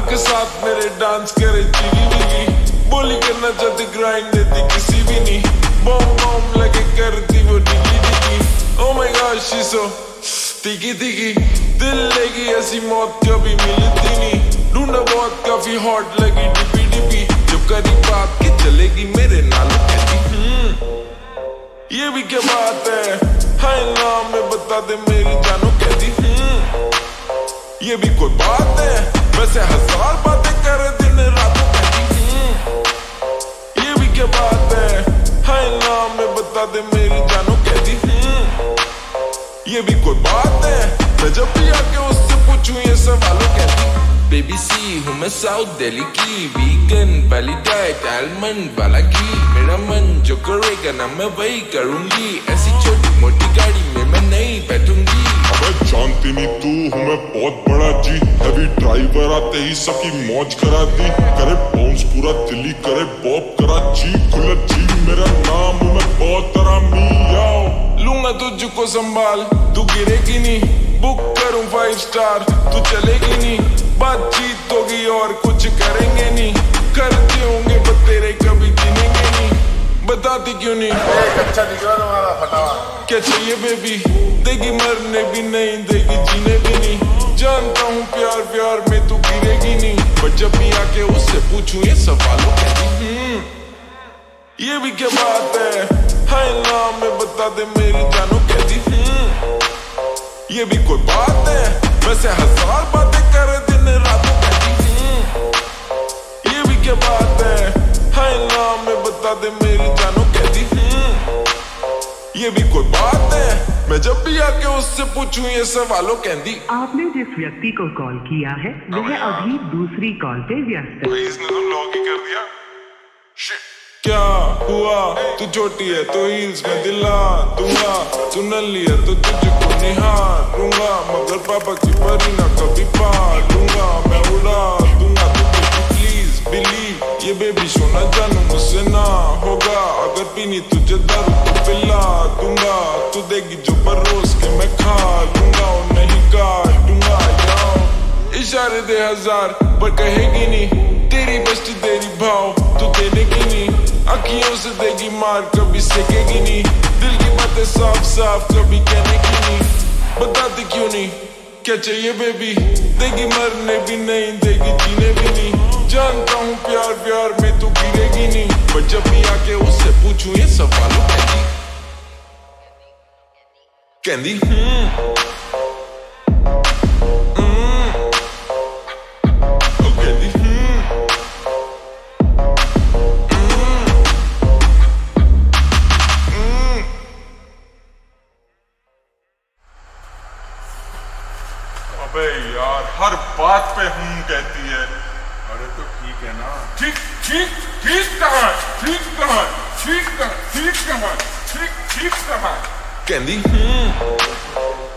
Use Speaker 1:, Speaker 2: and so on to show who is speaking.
Speaker 1: आके साथ मेरे डांस करे जिगी विगी बोली करना चाहती ग्राइंड देती किसी भी नहीं। बॉम बॉम लगे करती वो डिगी डिगी। Oh my God she so तिगी तिगी दिल लेगी ऐसी मौत कभी मिलती नहीं। ढूंढा बहुत काफ़ी हॉट लगी डिपी डिपी। जब करी बात की चलेगी मेरे नाल हम्म ये भी क्या बात है? हाय नाम में बता दे मेरी जानो कहती हम्म ये भी कोई बात है? वैसे हज़ार बातें कर दिन रात ये भी क्या बात है? हाय नाम में बता दे मेरी जानो हूँ? ये भी कोई बात है? मैं जब भी आके उससे पूछूँ ये सवालों कहती बेबी सी हूँ मैं साउथ दिल्ली की वीगन वाली डाइट आलमंड वाला घी मेरा मन जो करेगा ना मैं वही करूँगी ऐसी छोटी मोटी गाड़ी में मैं नहीं बैठूँगी
Speaker 2: अबे जानती नहीं तू हूँ मैं बहुत बड़ा जी हैवी ड्राइवर आते ही सबकी मौज करा दी. करे बाउंस पूरा दिल्ली करे बॉब करा जी खुला जी मेरा नाम हूँ मैं बहुत आरामी आओ
Speaker 1: लूँगा तुझको संभाल तू गिरेगी नहीं. बुक करूँ फाइव स्टार तू चलेगी नहीं. बातचीत होगी और कुछ करेंगे नहीं। करते होंगे पर तेरे कभी गिनेंगे नहीं। बताती क्यों नहीं?
Speaker 3: अच्छा निकला तुम्हारा फटा
Speaker 1: क्या चाहिए बेबी देगी मरने भी नहीं देगी जीने भी नहीं। जानता हूँ प्यार प्यार में तू गिरेगी नहीं। पर जब भी आके उससे पूछूँ ये सवालों कहती हम्म ये भी क्या बात है? हाय नाम में बता दे मेरी जानो कहती हम्म ये भी कोई बात है? वैसे हज़ार बातें ये भी कोई बात है। मैं जब भी आके उससे पूछूँ ये सवालों कहती
Speaker 4: आपने जिस व्यक्ति को कॉल किया है वह अभी दूसरी कॉल पे व्यस्त है।
Speaker 2: इसने तो लॉग ही कर दिया।
Speaker 1: क्या हुआ? तू छोटी है तो हील्स में दिला दूँगा। नली है तो तुझको निहारूँगा मगर पापा की परी ना कभी पालूँगा। मैं उड़ा दूँगा तुझे प्लीज़ बिलीव ये बेबी सोना जानू मुझसे ना होगा। अगर पीनी तुझे दारू परोस के मैं खा लूँगा और नहीं काटूँगा याओ इशारे दे हज़ार पर कहेगी नहीं तेरी बेस्टी तेरी भाव तू देने नहीं अखियों से देगी मार कभी सेकेगी नहीं दिल की बातें साफ़ साफ़ कभी कहने की नहीं बताती क्यों नहीं क्या चाहिए बेबी देगी मरने भी नहीं देगी जीने भी नहीं जानता हूँ प्यार प्यार में तू गिरेगी नहीं पर जब भी आके उससे पूछूँ ये सवालों हम्म ओ कहती हम्म
Speaker 2: अबे यार हर बात पे हम कहती है।
Speaker 3: अरे तो ठीक है ना।
Speaker 2: ठीक ठीक ठीक कहाँ ठीक कहाँ ठीक कहाँ ठीक कहाँ ठीक ठीक कहाँ।
Speaker 1: Candy. Mm.